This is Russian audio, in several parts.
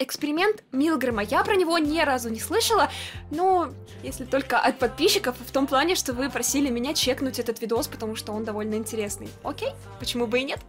Эксперимент Милгрэма. Я про него ни разу не слышала, но если только от подписчиков, в том плане, что вы просили меня чекнуть этот видос, потому что он довольно интересный. Окей? Почему бы и нет?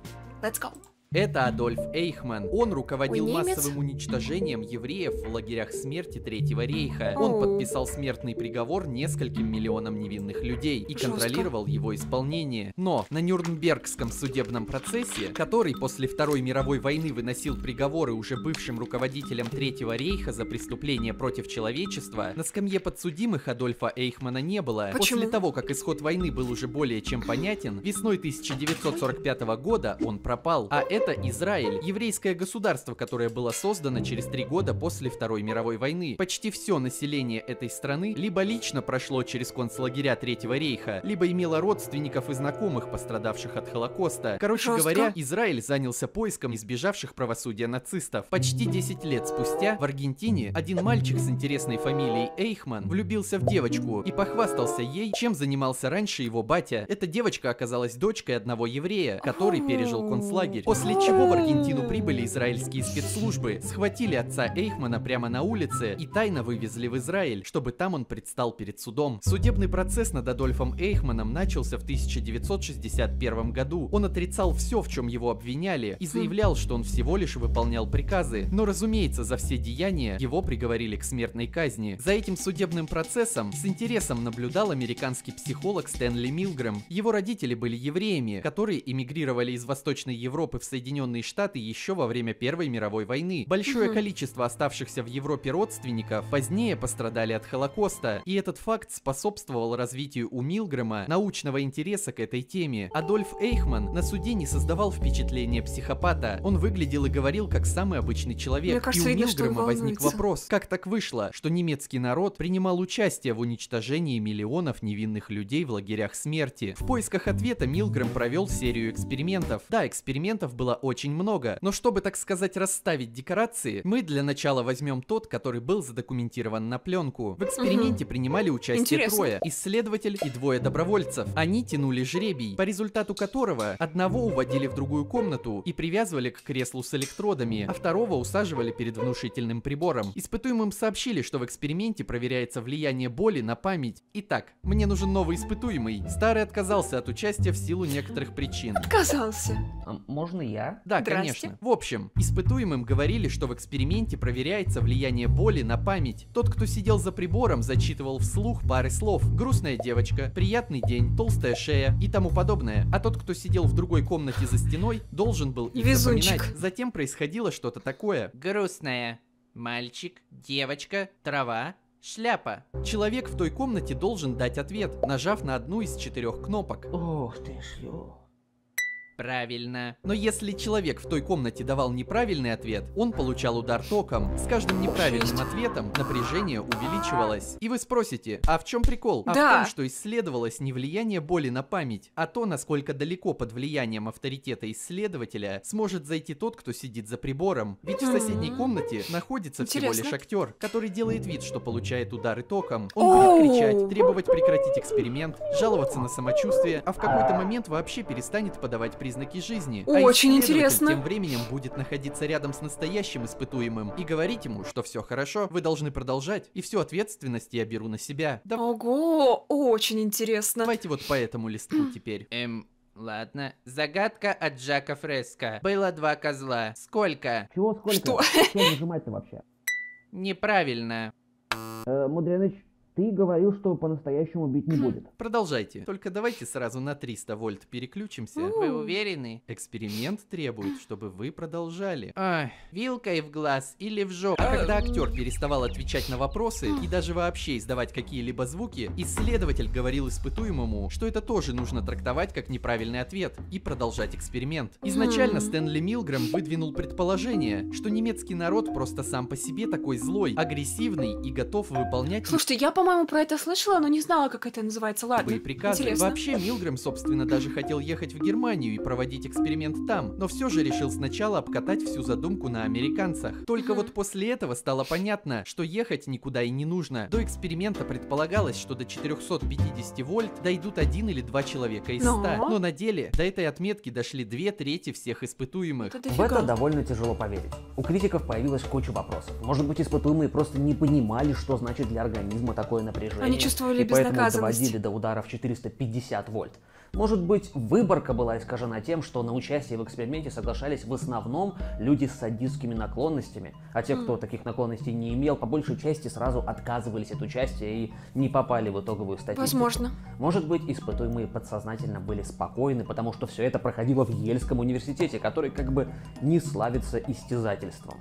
Let's go. Это Адольф Эйхман. Он руководил Ой, массовым уничтожением евреев в лагерях смерти Третьего рейха. Он Оу. подписал смертный приговор нескольким миллионам невинных людей и Жестко. контролировал его исполнение. Но на Нюрнбергском судебном процессе, который после Второй мировой войны выносил приговоры уже бывшим руководителям Третьего рейха за преступления против человечества, на скамье подсудимых Адольфа Эйхмана не было. Почему? После того, как исход войны был уже более чем понятен, весной 1945 года он пропал. А это Израиль, еврейское государство, которое было создано через три года после Второй мировой войны. Почти все население этой страны либо лично прошло через концлагеря Третьего рейха, либо имело родственников и знакомых, пострадавших от Холокоста. Короче Жестко. говоря, Израиль занялся поиском избежавших правосудия нацистов. Почти 10 лет спустя в Аргентине один мальчик с интересной фамилией Эйхман влюбился в девочку и похвастался ей, чем занимался раньше его батя. Эта девочка оказалась дочкой одного еврея, который пережил концлагерь. После чего в Аргентину прибыли израильские спецслужбы, схватили отца Эйхмана прямо на улице и тайно вывезли в Израиль, чтобы там он предстал перед судом. Судебный процесс над Адольфом Эйхманом начался в 1961 году. Он отрицал все, в чем его обвиняли, и заявлял, что он всего лишь выполнял приказы. Но, разумеется, за все деяния его приговорили к смертной казни. За этим судебным процессом с интересом наблюдал американский психолог Стэнли Милгрэм. Его родители были евреями, которые эмигрировали из Восточной Европы в Соединенные Штаты еще во время Первой мировой войны. Большое Мгм. количество оставшихся в Европе родственников позднее пострадали от Холокоста, и этот факт способствовал развитию у Милгрэма научного интереса к этой теме. Адольф Эйхман на суде не создавал впечатления психопата. Он выглядел и говорил как самый обычный человек. Мне кажется, и у видно, Милгрэма возник вопрос, как так вышло, что немецкий народ принимал участие в уничтожении миллионов невинных людей в лагерях смерти. В поисках ответа Милгрэм провел серию экспериментов. Да, экспериментов было очень много, но чтобы, так сказать, расставить декорации, мы для начала возьмем тот, который был задокументирован на пленку. В эксперименте принимали участие Интересно. трое, исследователь и двое добровольцев. Они тянули жребий, по результату которого одного уводили в другую комнату и привязывали к креслу с электродами, а второго усаживали перед внушительным прибором. Испытуемым сообщили, что в эксперименте проверяется влияние боли на память. Итак, мне нужен новый испытуемый. Старый отказался от участия в силу некоторых причин. Отказался. А можно я? Да, Здрасте. конечно. В общем, испытуемым говорили, что в эксперименте проверяется влияние боли на память. Тот, кто сидел за прибором, зачитывал вслух пары слов. Грустная девочка, приятный день, толстая шея и тому подобное. А тот, кто сидел в другой комнате за стеной, должен был их Везунчик. запоминать. Затем происходило что-то такое. Грустная. Мальчик, девочка, трава, шляпа. Человек в той комнате должен дать ответ, нажав на одну из четырех кнопок. Ох ты ж, ё. Правильно. Но если человек в той комнате давал неправильный ответ, он получал удар током. С каждым неправильным Жесть. ответом напряжение увеличивалось. И вы спросите, а в чем прикол? А Да. в том, что исследовалось не влияние боли на память, а то, насколько далеко под влиянием авторитета исследователя сможет зайти тот, кто сидит за прибором. Ведь в соседней Мгм. комнате находится всего Интересно. лишь актер, который делает вид, что получает удары током. Он будет кричать, требовать прекратить эксперимент, жаловаться на самочувствие, а в какой-то момент вообще перестанет подавать признаки жизни. А Очень исследователь интересно. Тем временем будет находиться рядом с настоящим испытуемым и говорить ему, что все хорошо, вы должны продолжать, и всю ответственность я беру на себя. Да Ого, очень интересно. давайте вот по этому листку теперь. Эм, ладно. Загадка от Джака Фреско. Было два козла. Сколько? Чего сколько? Что? Что нажимать-то вообще? Неправильно. Э, Мудреныч, ты говорил, что по-настоящему бить не будет. Продолжайте. Только давайте сразу на 300 вольт переключимся. Вы уверены? Эксперимент требует, чтобы вы продолжали. Ай, вилкой в глаз или в жопу. А когда актер переставал отвечать на вопросы и даже вообще издавать какие-либо звуки, исследователь говорил испытуемому, что это тоже нужно трактовать как неправильный ответ и продолжать эксперимент. Изначально. Стэнли Милгрэм выдвинул предположение, что немецкий народ просто сам по себе такой злой, агрессивный и готов выполнять Слушайте, я, по-моему, по-моему, про это слышала, но не знала, как это называется. Ладно, боеприказы. интересно. Вообще, Милгрэм, собственно, даже хотел ехать в Германию и проводить эксперимент там, но все же решил сначала обкатать всю задумку на американцах. Только вот после этого стало понятно, что ехать никуда и не нужно. До эксперимента предполагалось, что до 450 вольт дойдут один или два человека из Но? 100. Но на деле до этой отметки дошли две трети всех испытуемых. Это В это довольно тяжело поверить. У критиков появилась куча вопросов. Может быть, испытуемые просто не понимали, что значит для организма такое напряжение. Они чувствовали и поэтому доводили до ударов 450 вольт. Может быть, выборка была искажена тем, что на участие в эксперименте соглашались в основном люди с садистскими наклонностями, а те, кто таких наклонностей не имел, по большей части сразу отказывались от участия и не попали в итоговую статистику. Возможно. Может быть, испытуемые подсознательно были спокойны, потому что все это проходило в Ельском университете, который как бы не славится истязательством.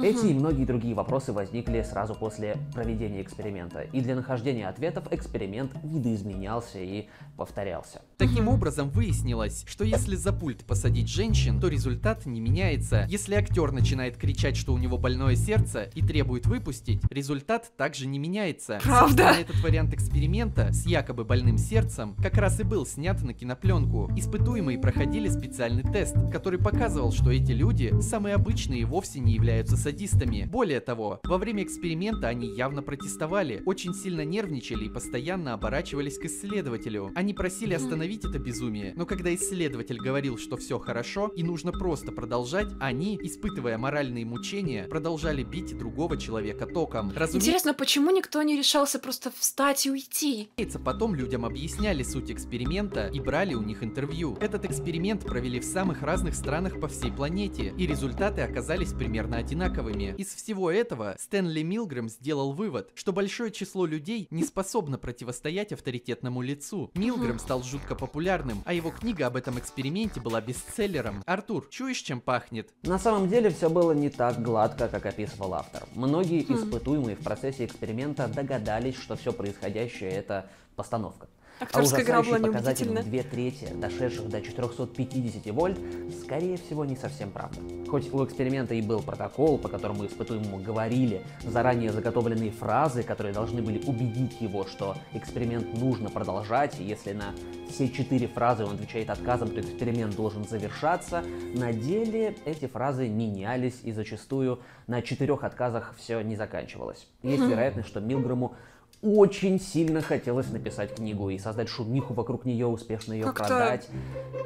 Эти и многие другие вопросы возникли сразу после проведения эксперимента, и для нахождения ответов эксперимент видоизменялся и повторялся. Таким образом, выяснилось, что если за пульт посадить женщин, то результат не меняется. Если актер начинает кричать, что у него больное сердце и требует выпустить, результат также не меняется. Правда? Собственно, этот вариант эксперимента с якобы больным сердцем как раз и был снят на кинопленку. Испытуемые проходили специальный тест, который показывал, что эти люди, самые обычные, и вовсе не являются садистами. Более того, во время эксперимента они явно протестовали, очень сильно нервничали и постоянно оборачивались к исследователю. Они просили остановить это безумие, но когда исследователь говорил, что все хорошо и нужно просто продолжать, они, испытывая моральные мучения, продолжали бить другого человека током. Разумеется, Интересно, почему никто не решался просто встать и уйти? Потом людям объясняли суть эксперимента и брали у них интервью. Этот эксперимент провели в самых разных странах по всей планете, и результаты оказались примерно одинаковыми. Из всего этого Стэнли Милгрэм сделал вывод, что большое число людей не способно противостоять авторитетному лицу. Милгрэм стал жутко популярным, а его книга об этом эксперименте была бестселлером. Артур, чуешь, чем пахнет? На самом деле все было не так гладко, как описывал автор. Многие испытуемые в процессе эксперимента догадались, что все происходящее это постановка. Актерская игра была неубедительна. две трети, дошедших до 450 вольт, скорее всего, не совсем правда. Хоть у эксперимента и был протокол, по которому испытуемому говорили заранее заготовленные фразы, которые должны были убедить его, что эксперимент нужно продолжать, и если на все четыре фразы он отвечает отказом, то эксперимент должен завершаться, на деле эти фразы менялись, и зачастую на четырех отказах все не заканчивалось. Есть вероятность, что Милграму очень сильно хотелось написать книгу и создать шумиху вокруг нее, успешно ее Как-то- продать.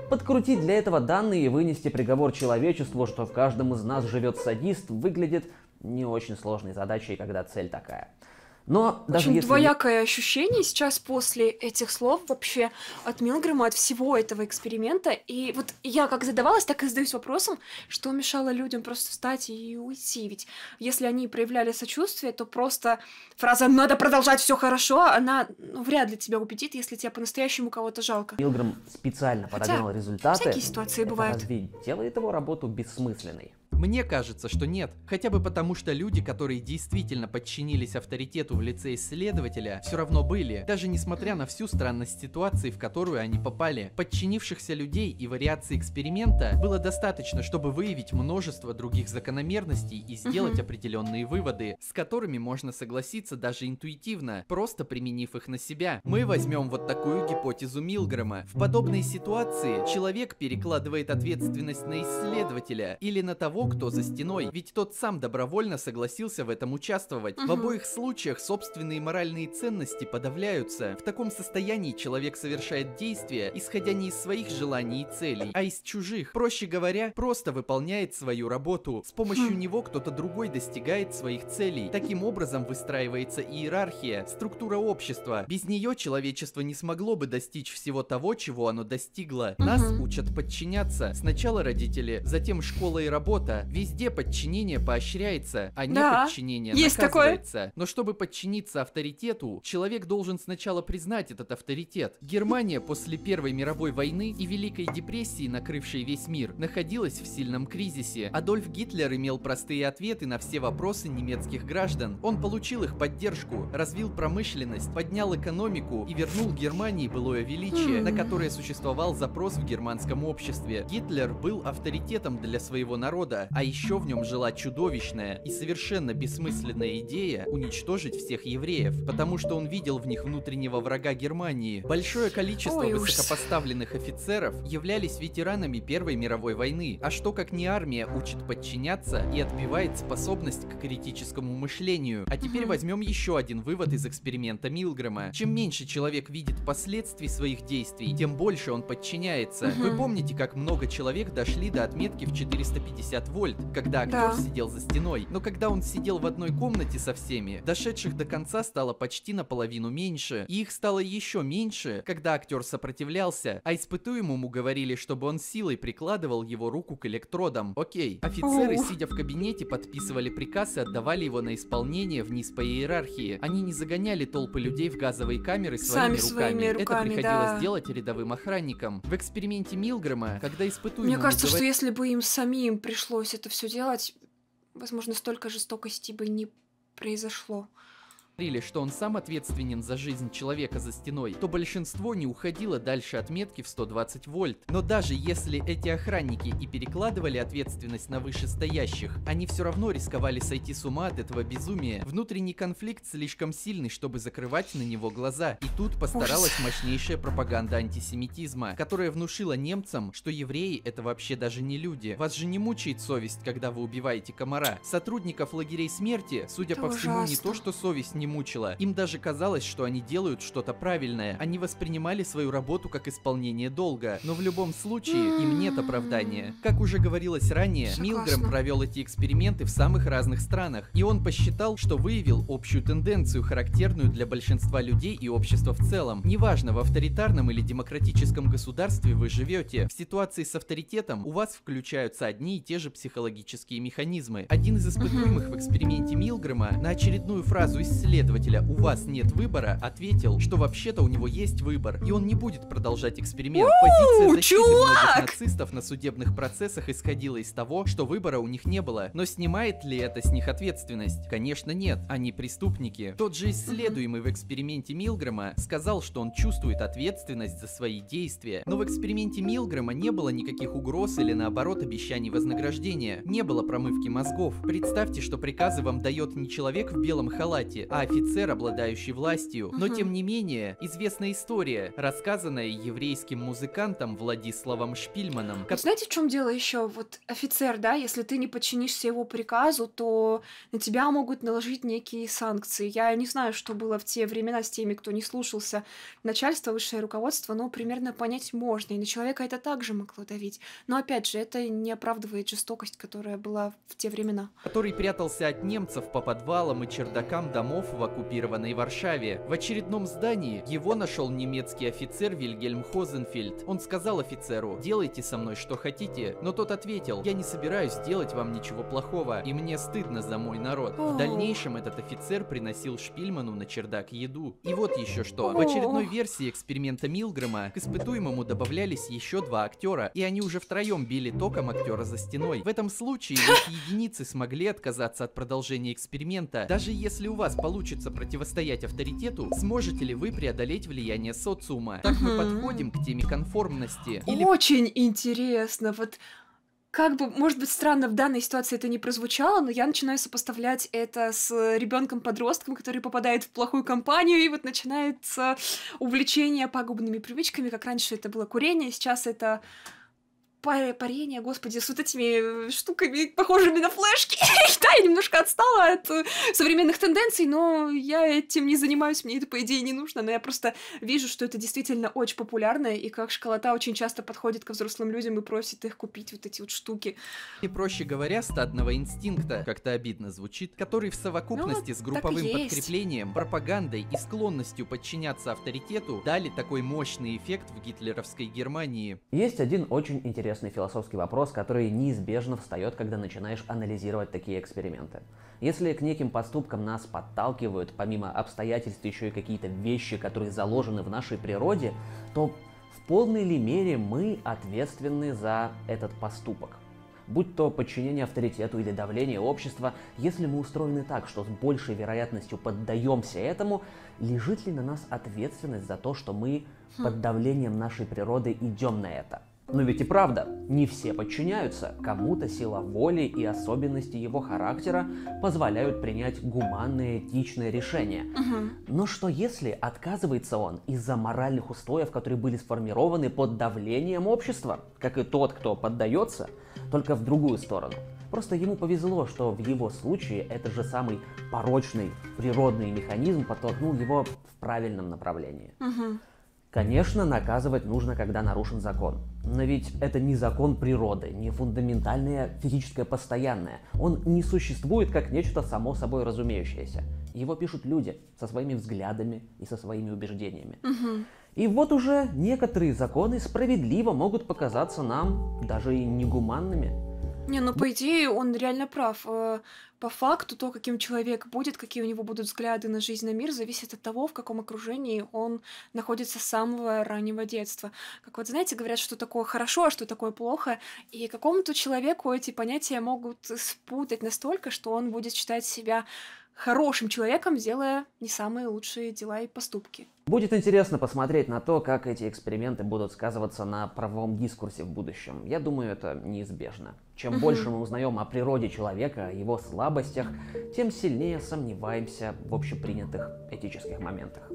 Подкрутить для этого данные и вынести приговор человечеству, что в каждом из нас живет садист, выглядит не очень сложной задачей, когда цель такая. Но даже Очень если... двоякое ощущение сейчас после этих слов вообще от Милгрэма, от всего этого эксперимента. И вот я как задавалась, так и задаюсь вопросом, что мешало людям просто встать и уйти. Ведь если они проявляли сочувствие, то просто фраза «надо продолжать, все хорошо», она ну, вряд ли тебя убедит, если тебе по-настоящему кого-то жалко. Милгрэм специально Хотя подогнал результаты. всякие ситуации это бывают. разве делает его работу бессмысленной? Мне кажется, что нет. Хотя бы потому, что люди, которые действительно подчинились авторитету в лице исследователя, все равно были, даже несмотря на всю странность ситуации, в которую они попали. Подчинившихся людей и вариаций эксперимента было достаточно, чтобы выявить множество других закономерностей и сделать определенные выводы, с которыми можно согласиться даже интуитивно, просто применив их на себя. Мы возьмем вот такую гипотезу Милгрэма. В подобной ситуации человек перекладывает ответственность на исследователя или на того, кто за стеной, ведь тот сам добровольно согласился в этом участвовать. В Мгм. обоих случаях собственные моральные ценности подавляются. В таком состоянии человек совершает действия, исходя не из своих желаний и целей, а из чужих. Проще говоря, просто выполняет свою работу. С помощью Хм. него кто-то другой достигает своих целей. Таким образом выстраивается иерархия, структура общества. Без нее человечество не смогло бы достичь всего того, чего оно достигло. Нас учат подчиняться. Сначала родители, затем школа и работа. Везде подчинение поощряется, а Да, неподчинение есть такое. наказывается. Но чтобы подчиниться авторитету, человек должен сначала признать этот авторитет. Германия после Первой мировой войны и Великой депрессии, накрывшей весь мир, находилась в сильном кризисе. Адольф Гитлер имел простые ответы на все вопросы немецких граждан. Он получил их поддержку, развил промышленность, поднял экономику и вернул Германии былое величие, на которое существовал запрос в германском обществе. Гитлер был авторитетом для своего народа, мира. А еще в нем жила чудовищная и совершенно бессмысленная идея уничтожить всех евреев, потому что он видел в них внутреннего врага Германии. Большое количество Ой, высокопоставленных офицеров являлись ветеранами Первой мировой войны. А что как не армия учит подчиняться и отбивает способность к критическому мышлению? А теперь возьмем еще один вывод из эксперимента Милгрэма. Чем меньше человек видит последствий своих действий, тем больше он подчиняется. Вы помните, как много человек дошли до отметки в 450 вольт, когда актер Да. сидел за стеной. Но когда он сидел в одной комнате со всеми, дошедших до конца стало почти наполовину меньше. И их стало еще меньше, когда актер сопротивлялся, а испытуемому говорили, чтобы он силой прикладывал его руку к электродам. Окей. Офицеры, сидя в кабинете, подписывали приказ и отдавали его на исполнение вниз по иерархии. Они не загоняли толпы людей в газовые камеры своими Сами руками. своими руками, Это приходилось да. делать рядовым охранникам. В эксперименте Милгрэма, когда испытуемому Мне кажется, что говорят- если бы им самим пришлось это все делать, возможно, столько жестокости бы не произошло. Говорили, что он сам ответственен за жизнь человека за стеной, то большинство не уходило дальше отметки в 120 вольт. Но даже если эти охранники и перекладывали ответственность на вышестоящих, они все равно рисковали сойти с ума от этого безумия. Внутренний конфликт слишком сильный, чтобы закрывать на него глаза. И тут постаралась мощнейшая пропаганда антисемитизма, которая внушила немцам, что евреи это вообще даже не люди. Вас же не мучает совесть, когда вы убиваете комара. Сотрудников лагерей смерти, судя Это по всему, не ужасно. то, что совесть не мучила. Им даже казалось, что они делают что-то правильное. Они воспринимали свою работу как исполнение долга. Но в любом случае, им нет оправдания. Как уже говорилось ранее. Милгрэм провел эти эксперименты в самых разных странах. И он посчитал, что выявил общую тенденцию, характерную для большинства людей и общества в целом. Неважно, в авторитарном или демократическом государстве вы живете, в ситуации с авторитетом у вас включаются одни и те же психологические механизмы. Один из испытуемых в эксперименте Милгрэма на очередную фразу исследователя «У вас нет выбора» ответил, что вообще-то у него есть выбор, и он не будет продолжать эксперимент. Позиция защиты многих нацистов на судебных процессах исходила из того, что выбора у них не было. Но снимает ли это с них ответственность? Конечно нет, они преступники. Тот же исследуемый в эксперименте Милгрэма сказал, что он чувствует ответственность за свои действия. Но в эксперименте Милгрэма не было никаких угроз или наоборот обещаний вознаграждения. Не было промывки мозгов. Представьте, что приказы вам дает не человек в белом халате, а офицер, обладающий властью. Но тем не менее, известная история, рассказанная еврейским музыкантом Владиславом Шпильманом, Вот знаете, в чем дело еще? Вот офицер, да, если ты не подчинишься его приказу, то на тебя могут наложить некие санкции. Я не знаю, что было в те времена с теми, кто не слушался начальства, высшее руководство, но примерно понять можно. И на человека это также могло давить. Но опять же, это не оправдывает жестокость, которая была в те времена. который прятался от немцев по подвалам и чердакам домов в оккупированной Варшаве. В очередном здании его нашел немецкий офицер Вильгельм Хозенфельд. Он сказал офицеру, делайте со мной что хотите, но тот ответил, я не собираюсь делать вам ничего плохого, и мне стыдно за мой народ. В дальнейшем этот офицер приносил Шпильману на чердак еду. И вот еще что. В очередной версии эксперимента Милгрэма к испытуемому добавлялись еще два актера, и они уже втроем били током актера за стеной. В этом случае лишь единицы смогли отказаться от продолжения эксперимента. Даже если у вас получится противостоять авторитету, сможете ли вы преодолеть влияние социума? Так мы подходим к теме конформности. Или Очень интересно. Вот как бы, может быть, странно в данной ситуации это не прозвучало, но я начинаю сопоставлять это с ребенком-подростком, который попадает в плохую компанию, и вот начинается увлечение пагубными привычками, как раньше это было курение, сейчас это парение, господи, с вот этими э, штуками, похожими на флешки. да, я немножко отстала от э, современных тенденций, но я этим не занимаюсь, мне это, по идее, не нужно, но я просто вижу, что это действительно очень популярно, и как школота очень часто подходит ко взрослым людям и просит их купить вот эти вот штуки. И проще говоря, стадного инстинкта, как-то обидно звучит, который в совокупности с так и групповым подкреплением, пропагандой и склонностью подчиняться авторитету дали такой мощный эффект в гитлеровской Германии. Есть один очень интересный философский вопрос, который неизбежно встает, когда начинаешь анализировать такие эксперименты. Если к неким поступкам нас подталкивают, помимо обстоятельств, еще и какие-то вещи, которые заложены в нашей природе, то в полной ли мере мы ответственны за этот поступок? Будь то подчинение авторитету или давление общества, если мы устроены так, что с большей вероятностью поддаемся этому, лежит ли на нас ответственность за то, что мы под давлением нашей природы идем на это? Но ведь и правда, не все подчиняются. Кому-то сила воли и особенности его характера позволяют принять гуманные, этичные решения. Угу. Но что если отказывается он из-за моральных устоев, которые были сформированы под давлением общества, как и тот, кто поддается, только в другую сторону? Просто ему повезло, что в его случае этот же самый порочный природный механизм подтолкнул его в правильном направлении. Угу. Конечно, наказывать нужно, когда нарушен закон. Но ведь это не закон природы, не фундаментальное физическое постоянное. Он не существует как нечто само собой разумеющееся. Его пишут люди со своими взглядами и со своими убеждениями. Угу. И вот уже некоторые законы справедливо могут показаться нам даже и негуманными. Не, ну по идее он реально прав. Э, По факту то, каким человек будет, какие у него будут взгляды на жизнь, на мир, зависит от того, в каком окружении он находится с самого раннего детства. Как вот знаете, говорят, что такое хорошо, а что такое плохо, и какому-то человеку эти понятия могут спутать настолько, что он будет считать себя хорошим человеком, делая не самые лучшие дела и поступки. Будет интересно посмотреть на то, как эти эксперименты будут сказываться на правовом дискурсе в будущем. Я думаю, это неизбежно. Чем Мгм. больше мы узнаем о природе человека, о его слабостях, тем сильнее сомневаемся в общепринятых этических моментах.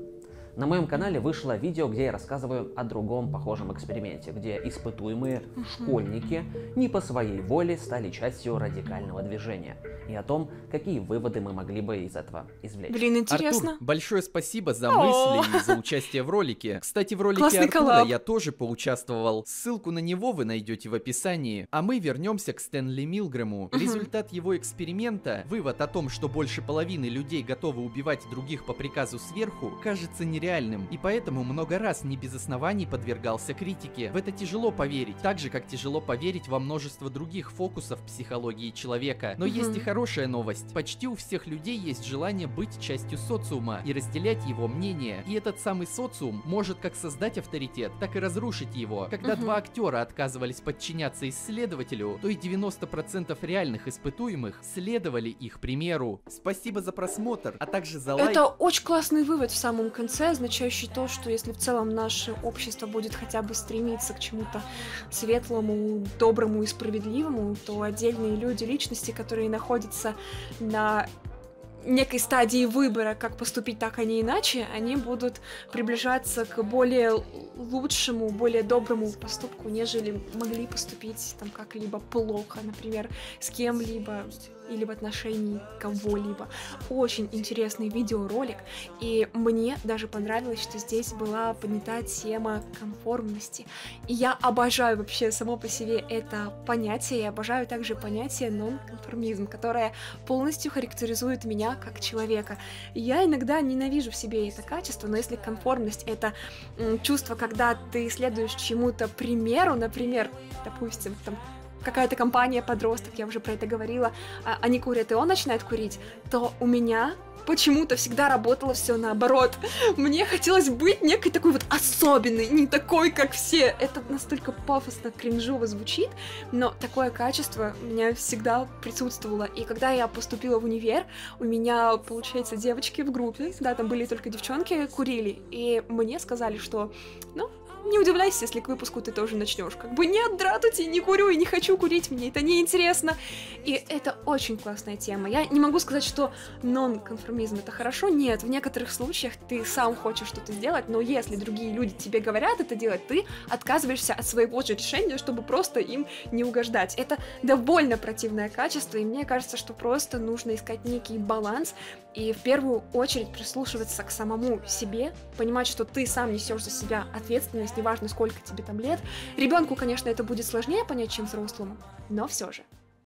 На моем канале вышло видео, где я рассказываю о другом похожем эксперименте, где испытуемые школьники не по своей воле стали частью радикального движения, и о том, какие выводы мы могли бы из этого извлечь. Блин, интересно. Артур, большое спасибо за мысли и за участие в ролике. Кстати, в ролике Классный Артура коллаб. я тоже поучаствовал. Ссылку на него вы найдете в описании. А мы вернемся к Стэнли Милгрэму. Результат его эксперимента, вывод о том, что больше половины людей готовы убивать других по приказу сверху, кажется нереальным. И поэтому много раз не без оснований подвергался критике. В это тяжело поверить. Так же, как тяжело поверить во множество других фокусов психологии человека. Но Мгм. есть и хорошая новость. Почти у всех людей есть желание быть частью социума и разделять его мнение. И этот самый социум может как создать авторитет, так и разрушить его. Когда Мгм. два актера отказывались подчиняться исследователю, то и 90% реальных испытуемых следовали их примеру. Спасибо за просмотр, а также за лайк. Это очень классный вывод в самом конце, означающий то, что если в целом наше общество будет хотя бы стремиться к чему-то светлому, доброму и справедливому, то отдельные люди, личности, которые находятся на некой стадии выбора, как поступить так, а не иначе, они будут приближаться к более лучшему, более доброму поступку, нежели могли поступить там как-либо плохо, например, с кем-либо или в отношении кого-либо. Очень интересный видеоролик, и мне даже понравилось, что здесь была поднята тема конформности. И я обожаю вообще само по себе это понятие, и обожаю также понятие нонконформизм, которое полностью характеризует меня как человека. Я иногда ненавижу в себе это качество, но если конформность — это чувство, когда ты следуешь чему-то примеру, например, допустим, там какая-то компания подросток, я уже про это говорила, а, они курят, и он начинает курить, то у меня почему-то всегда работало все наоборот. Мне хотелось быть некой такой вот особенной, не такой, как все. Это настолько пафосно, кринжово звучит, но такое качество у меня всегда присутствовало. И когда я поступила в универ, у меня, получается, девочки в группе, да, там были только девчонки, курили, и мне сказали, что, ну, не удивляйся, если к выпуску ты тоже начнешь. Как бы нет, дратути, не курю и не хочу курить, мне это не интересно. И это очень классная тема. Я не могу сказать, что нон-конформизм это хорошо. Нет, в некоторых случаях ты сам хочешь что-то сделать, но если другие люди тебе говорят это делать, ты отказываешься от своего же решения, чтобы просто им не угождать. Это довольно противное качество, и мне кажется, что просто нужно искать некий баланс и в первую очередь прислушиваться к самому себе, понимать, что ты сам несешь за себя ответственность, неважно сколько тебе там лет. Ребенку, конечно, это будет сложнее понять, чем взрослому, но все же.